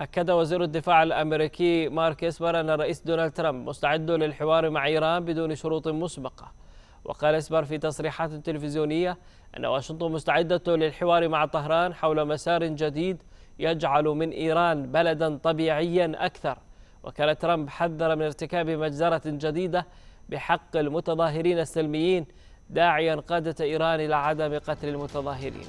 أكد وزير الدفاع الأمريكي مارك إسبر أن الرئيس دونالد ترامب مستعد للحوار مع إيران بدون شروط مسبقة. وقال إسبر في تصريحات تلفزيونية أن واشنطن مستعدة للحوار مع طهران حول مسار جديد يجعل من إيران بلدا طبيعيا أكثر. وكان ترامب حذر من ارتكاب مجزرة جديدة بحق المتظاهرين السلميين داعيا قادة إيران إلى عدم قتل المتظاهرين.